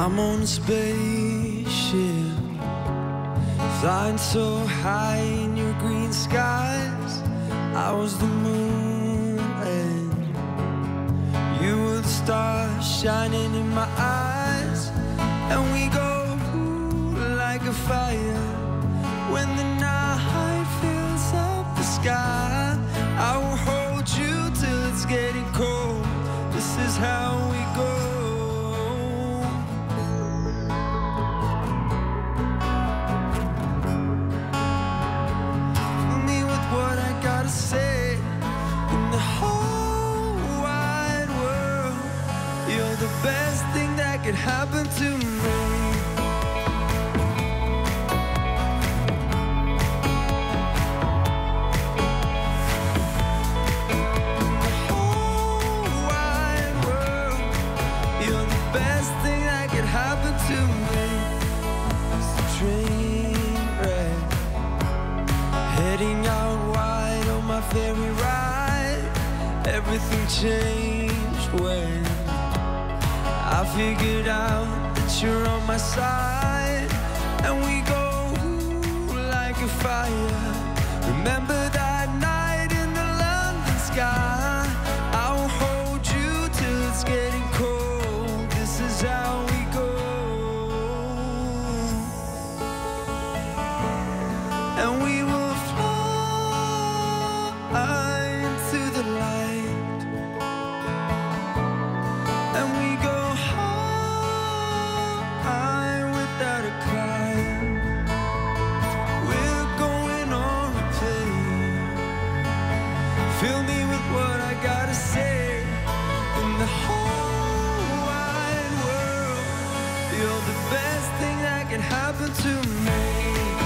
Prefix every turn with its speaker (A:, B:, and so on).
A: I'm on a spaceship, flying so high in your green skies. I was the moon, and you were the stars shining in my eyes. And we go like a fire when the the best thing that could happen to me. The whole wide world, you're the best thing that could happen to me. It's a train wreck, heading out wide on my ferry ride. Everything changed when I figured out that you're on my side, and we go like a fire. Remember Fill me with what I gotta say in the whole wide world. You're the best thing that can happen to me.